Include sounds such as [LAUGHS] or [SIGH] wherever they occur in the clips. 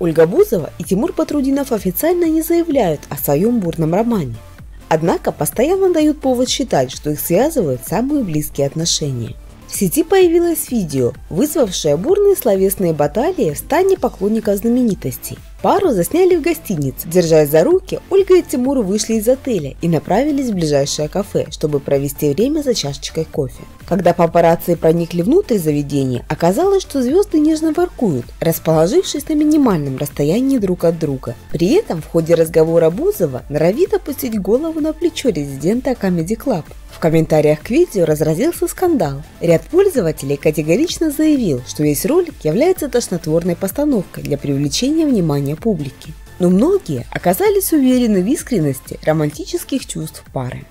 Ольга Бузова и Тимур Патрудинов официально не заявляют о своем бурном романе. Однако постоянно дают повод считать, что их связывают самые близкие отношения. В сети появилось видео, вызвавшее бурные словесные баталии в стане поклонников знаменитостей. Пару засняли в гостинице. Держась за руки, Ольга и Тимур вышли из отеля и направились в ближайшее кафе, чтобы провести время за чашечкой кофе. Когда папарацци проникли внутрь заведения, оказалось, что звезды нежно воркуют, расположившись на минимальном расстоянии друг от друга. При этом в ходе разговора Бузова норовит опустить голову на плечо резидента Comedy Club. В комментариях к видео разразился скандал. Ряд пользователей категорично заявил, что весь ролик является тошнотворной постановкой для привлечения внимания публики. Но многие оказались уверены в искренности романтических чувств пары.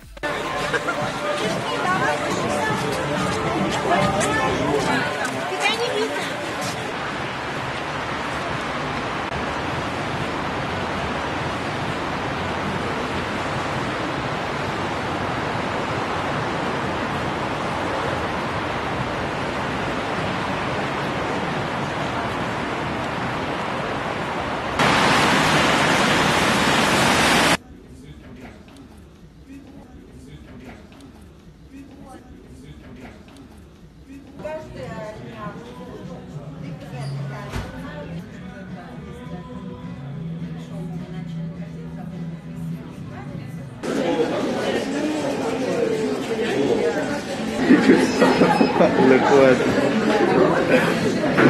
[LAUGHS] Look what.